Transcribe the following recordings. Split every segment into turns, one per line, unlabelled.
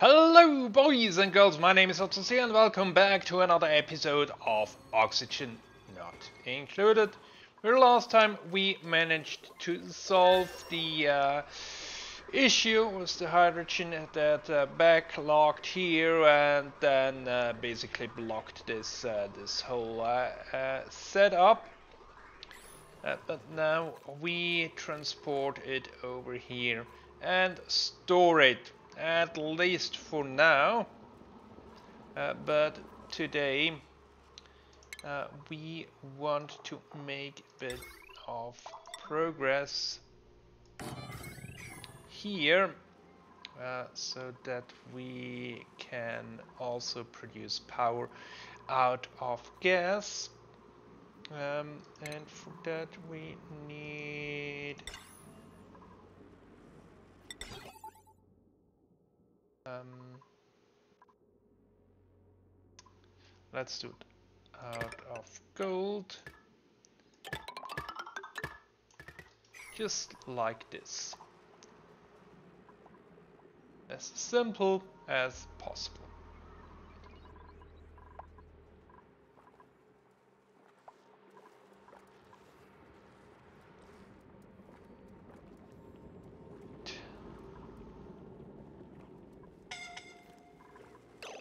Hello boys and girls, my name is Otsusi and welcome back to another episode of Oxygen Not Included. Where last time we managed to solve the uh, issue with the hydrogen that uh, backlogged here and then uh, basically blocked this uh, this whole uh, uh, setup. But now we transport it over here and store it at least for now. Uh, but today uh, we want to make a bit of progress here uh, so that we can also produce power out of gas um, and for that we need Um, let's do it out of gold. Just like this. As simple as possible.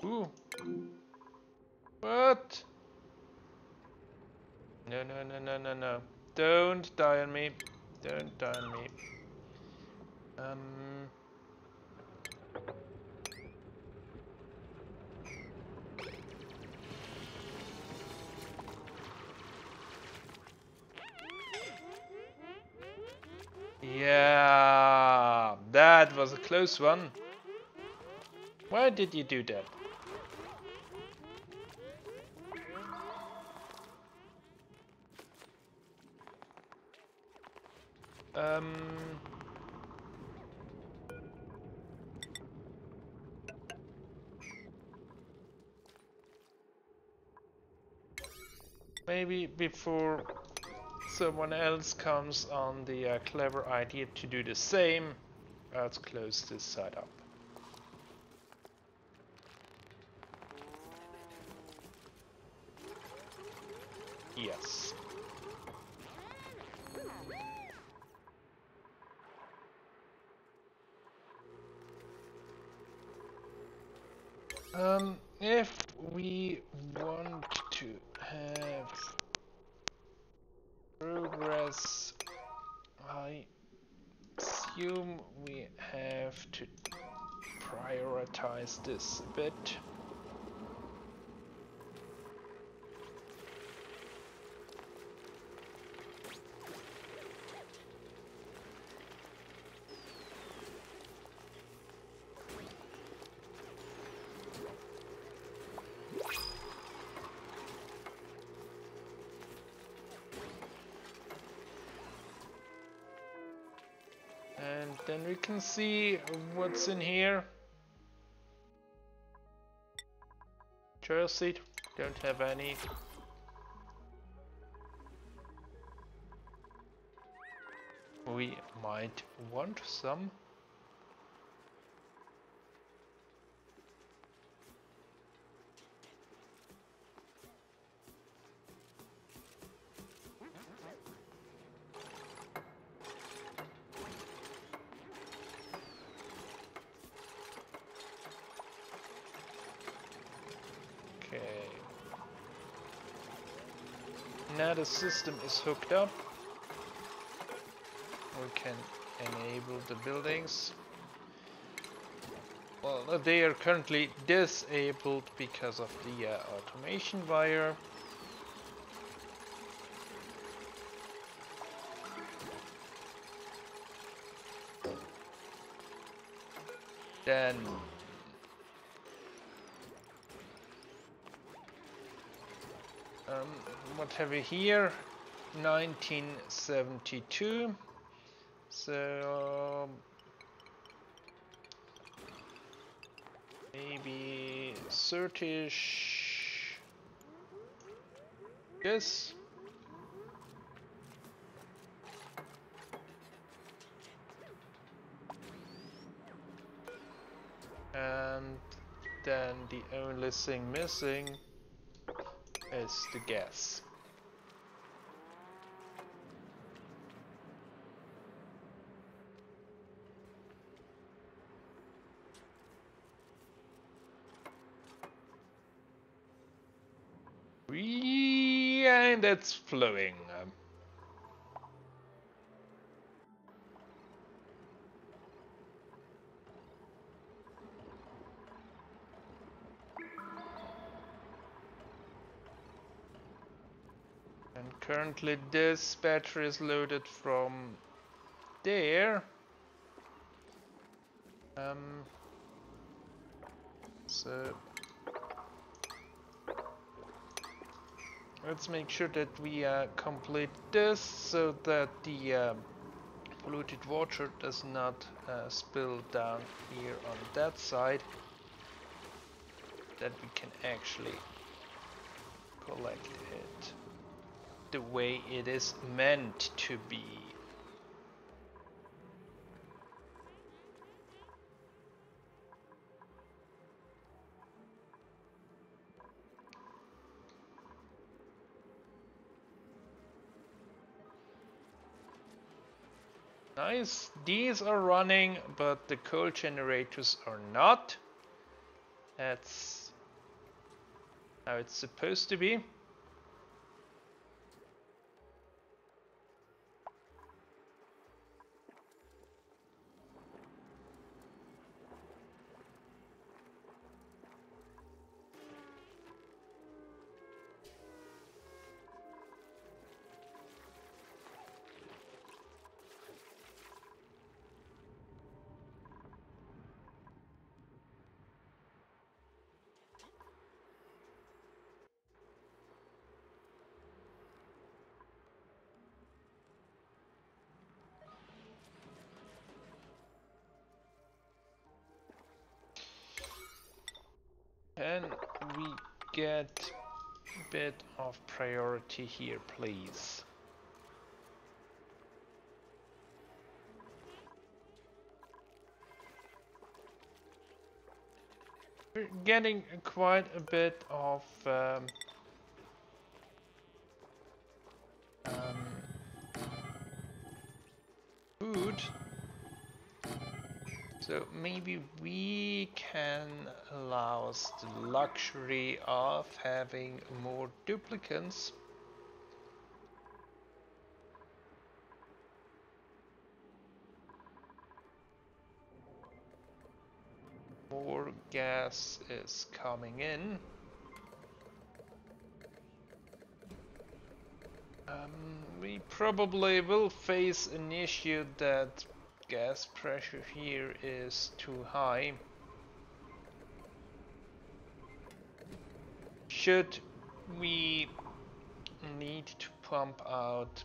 Ooh. What? No, no, no, no, no, no. Don't die on me. Don't die on me. Um. Yeah, that was a close one. Why did you do that? Um. Maybe before someone else comes on the uh, clever idea to do the same, let's close this side up. Yes. Um, if we want to have progress, I assume we have to prioritize this a bit. Can see what's in here. Trail seed, don't have any. We might want some. Okay. Now the system is hooked up. We can enable the buildings. Well, they are currently disabled because of the uh, automation wire. Then Um, what have we here? 1972. So maybe 30ish. Yes. And then the only thing missing is the gas. and it's flowing. Um, this battery is loaded from there. Um, so Let's make sure that we uh, complete this so that the um, polluted water does not uh, spill down here on that side. That we can actually collect it the way it is meant to be. Nice. These are running, but the coal generators are not. That's how it's supposed to be. Can we get a bit of priority here, please? We're getting quite a bit of um, maybe we can allow us the luxury of having more duplicants. More gas is coming in. Um, we probably will face an issue that gas pressure here is too high. Should we need to pump out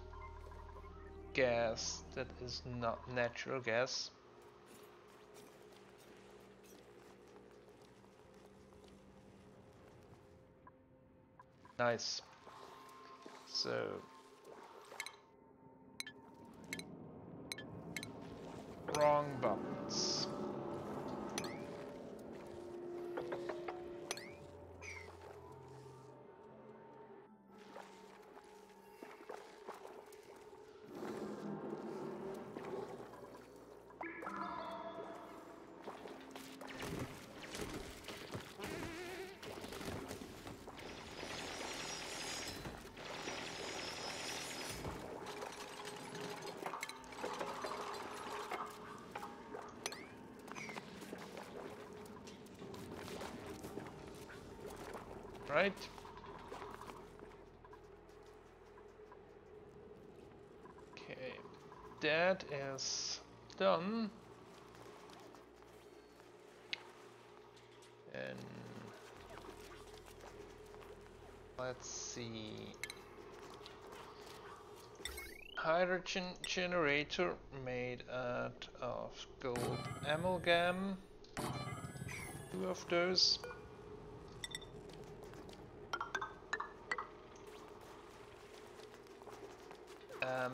gas that is not natural gas? Nice. So wrong buttons. Right? Okay, that is done. And let's see. Hydrogen generator made out of gold amalgam. Two of those. Um,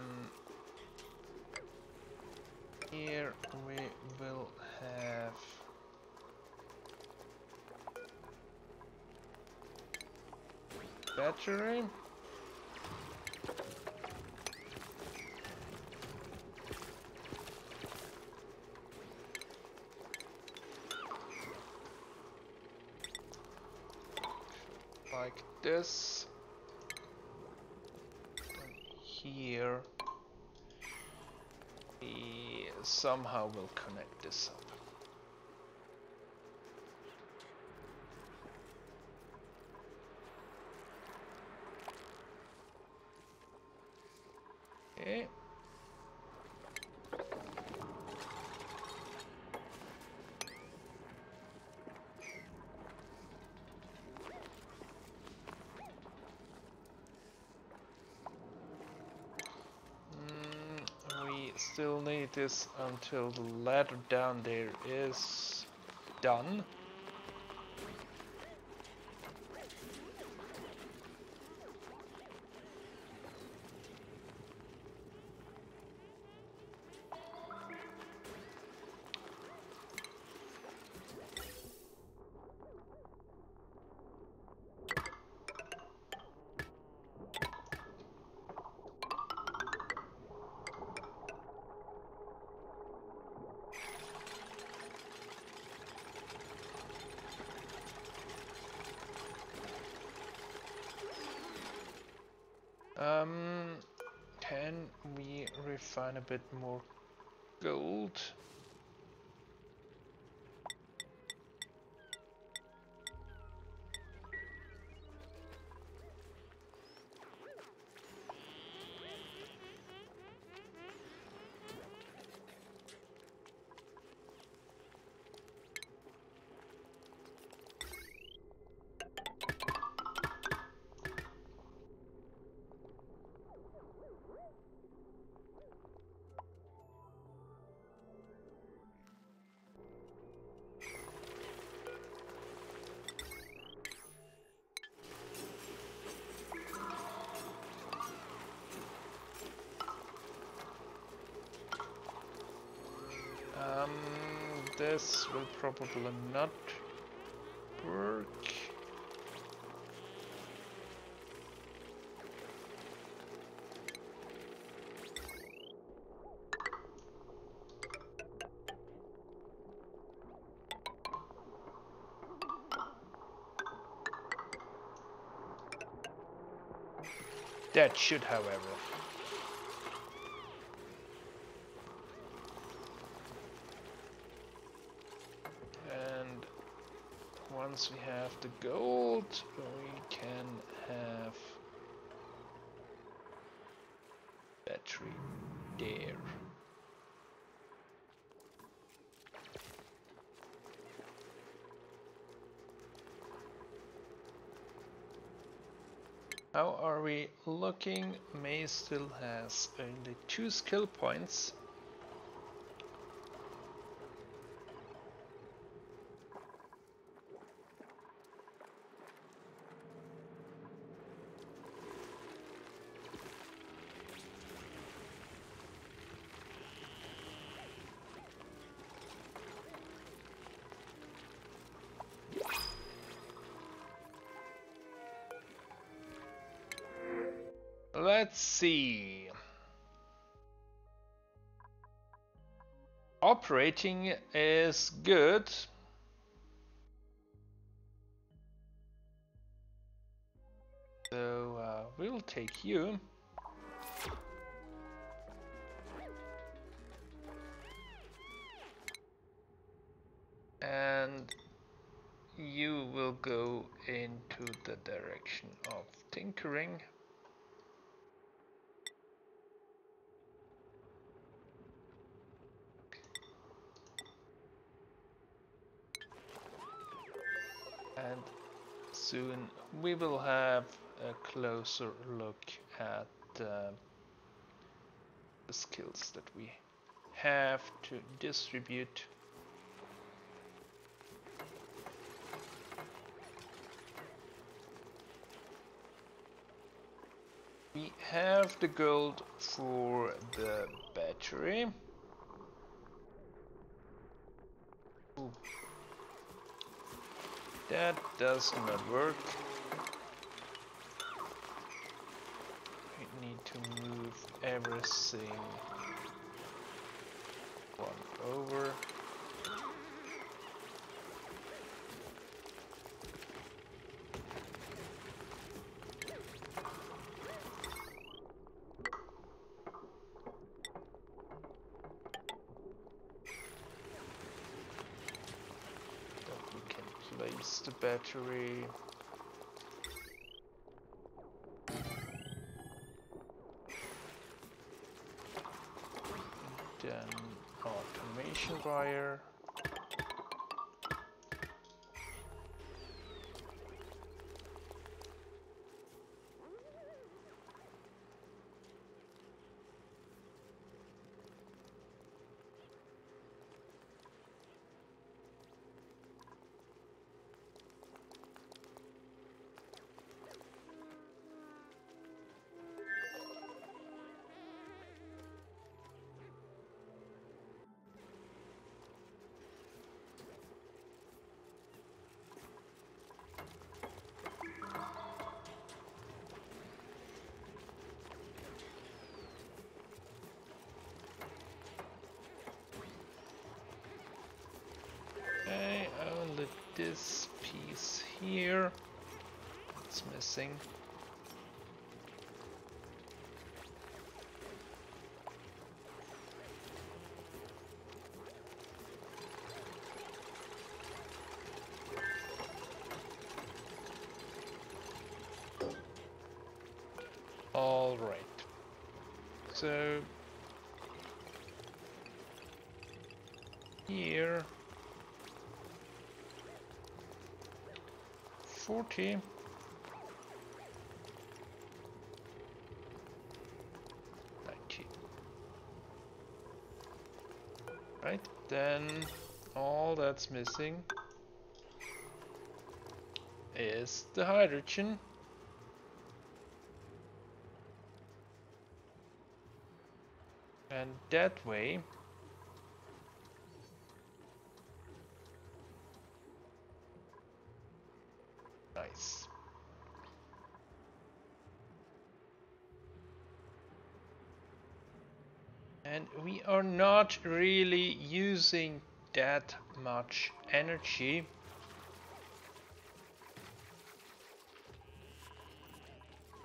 here we will have battery. Like this. Here we somehow will connect this up. Okay. Mm, we still need this until the ladder down there is done. Um, can we refine a bit more gold? This will probably not work. That should, however. And once we have the gold, we can have battery there. How are we looking? Mae still has only two skill points. Let's see. Operating is good. So uh, we'll take you. And you will go into the direction of tinkering. Soon we will have a closer look at uh, the skills that we have to distribute. We have the gold for the battery. Ooh. That does not work. I need to move everything one over. The battery. Then automation wire. Here. It's missing. All right. So here 40 90 right then all that's missing is the hydrogen. And that way Nice. And we are not really using that much energy.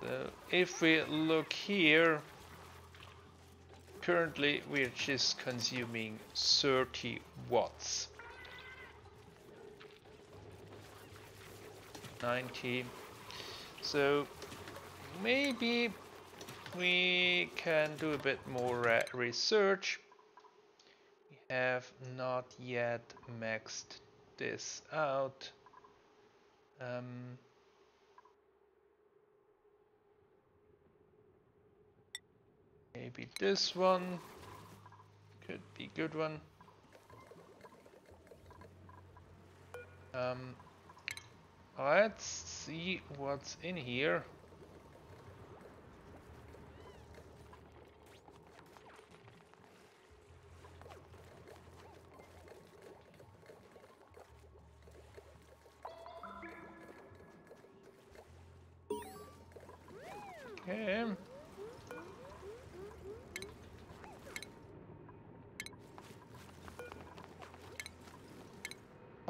So if we look here, currently we're just consuming 30 watts. 90 so maybe we can do a bit more uh, research. We have not yet maxed this out. Um, maybe this one could be good one. Um, Let's see what's in here.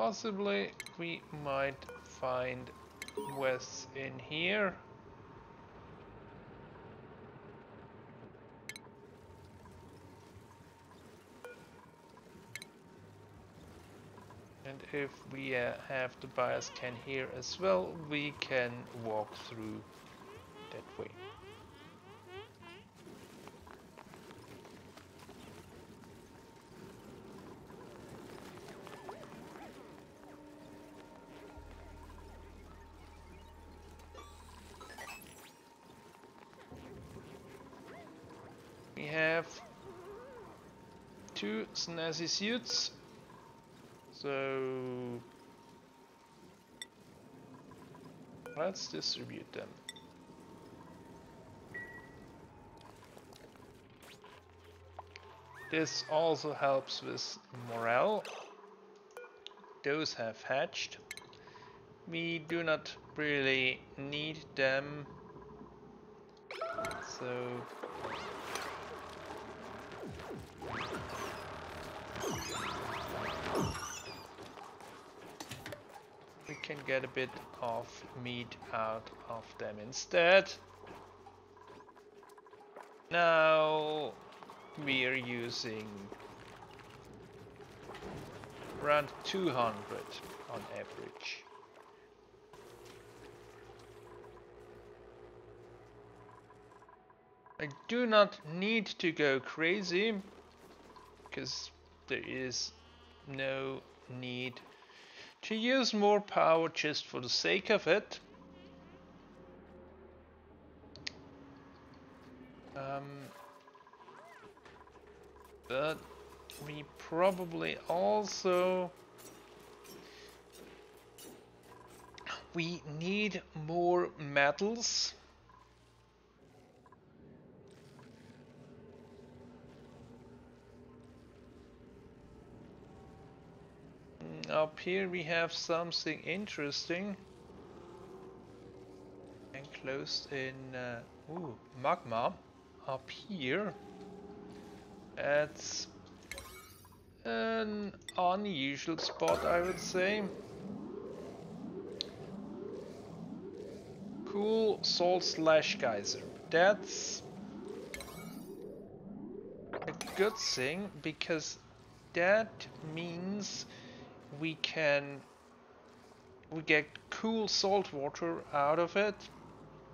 Possibly we might find what's in here. And if we uh, have the bias can here as well, we can walk through that way. We have two snazzy suits. So let's distribute them. This also helps with morale. Those have hatched. We do not really need them. So We can get a bit of meat out of them instead. Now we are using around 200 on average. I do not need to go crazy because there is no need to use more power just for the sake of it. Um, but we probably also we need more metals up here we have something interesting. Enclosed in uh, ooh, magma up here. That's an unusual spot I would say. Cool salt slush geyser. That's a good thing because that means we can we get cool salt water out of it.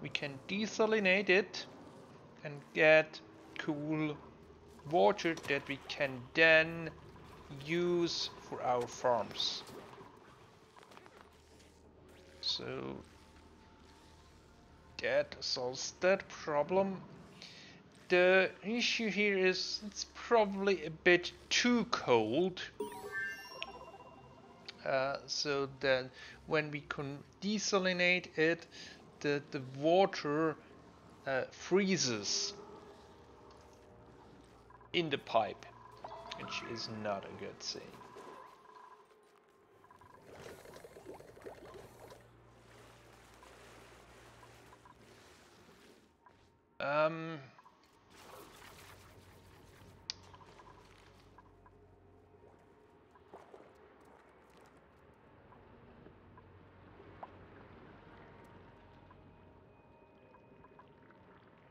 We can desalinate it and get cool water that we can then use for our farms. So that solves that problem. The issue here is it's probably a bit too cold uh, so that when we can desalinate it, the, the water uh, freezes in the pipe, which is not a good thing. Um,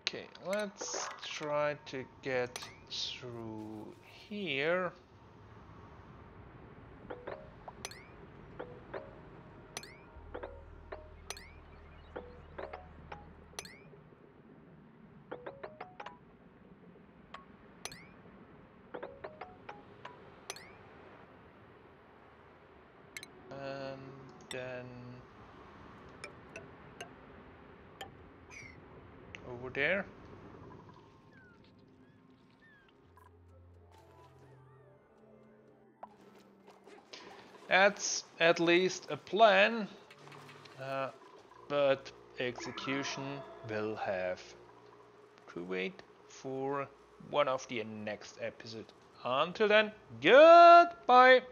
Okay, let's try to get through here. And then over there. That's at least a plan, uh, but execution will have to wait for one of the next episode. Until then, goodbye!